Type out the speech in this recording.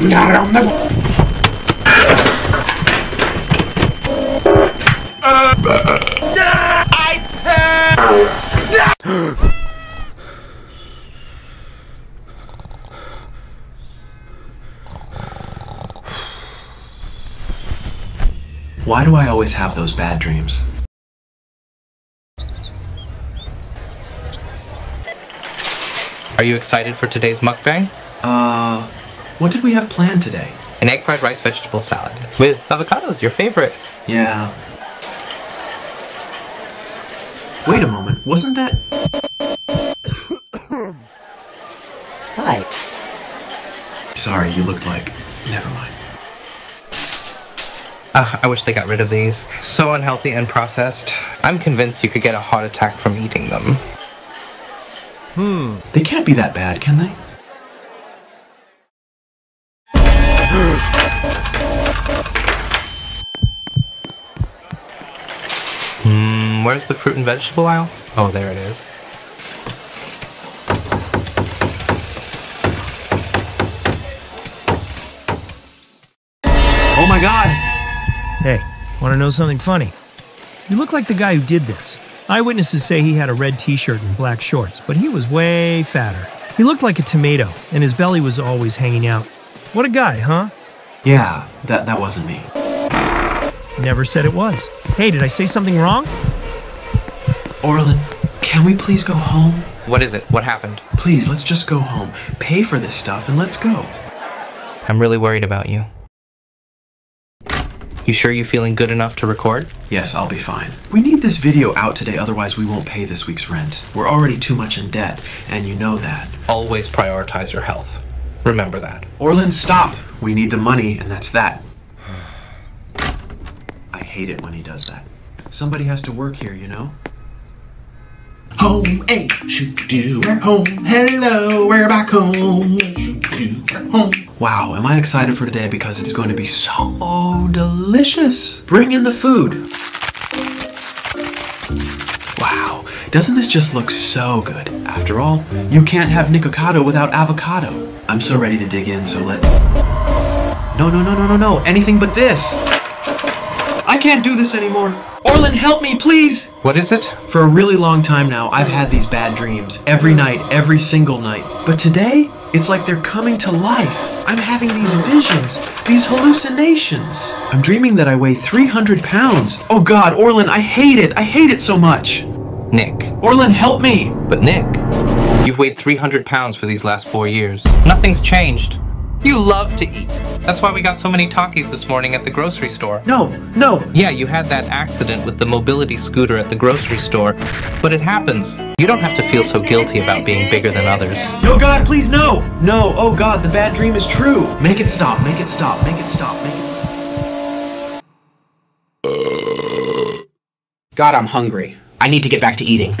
Why do I always have those bad dreams? Are you excited for today's mukbang? Uh, what did we have planned today? An egg fried rice vegetable salad with avocados, your favorite. Yeah. Wait a moment, wasn't that. Hi. Sorry, you looked like. Never mind. Uh, I wish they got rid of these. So unhealthy and processed. I'm convinced you could get a heart attack from eating them. Hmm. They can't be that bad, can they? Where's the fruit and vegetable aisle? Oh, there it is. Oh my god! Hey, want to know something funny? You look like the guy who did this. Eyewitnesses say he had a red t shirt and black shorts, but he was way fatter. He looked like a tomato, and his belly was always hanging out. What a guy, huh? Yeah, that, that wasn't me. Never said it was. Hey, did I say something wrong? Orlin, can we please go home? What is it? What happened? Please, let's just go home. Pay for this stuff and let's go. I'm really worried about you. You sure you're feeling good enough to record? Yes, I'll be fine. We need this video out today, otherwise, we won't pay this week's rent. We're already too much in debt, and you know that. Always prioritize your health. Remember that. Orlin, stop! We need the money, and that's that. I hate it when he does that. Somebody has to work here, you know? Home, hey, shoot, do, we're home. Hello, we're back home. We're home. Wow, am I excited for today because it's going to be so delicious. Bring in the food. Wow, doesn't this just look so good? After all, you can't have Nikocado without avocado. I'm so ready to dig in, so let. No, no, no, no, no, no, anything but this. I can't do this anymore. Orlin, help me, please! What is it? For a really long time now, I've had these bad dreams. Every night, every single night. But today, it's like they're coming to life. I'm having these visions, these hallucinations. I'm dreaming that I weigh 300 pounds. Oh god, Orlin, I hate it. I hate it so much. Nick. Orlin, help me! But Nick, you've weighed 300 pounds for these last four years. Nothing's changed. You love to eat. That's why we got so many Takis this morning at the grocery store. No, no. Yeah, you had that accident with the mobility scooter at the grocery store, but it happens. You don't have to feel so guilty about being bigger than others. No, God, please, no! No, oh God, the bad dream is true. Make it stop, make it stop, make it stop, make it God, I'm hungry. I need to get back to eating.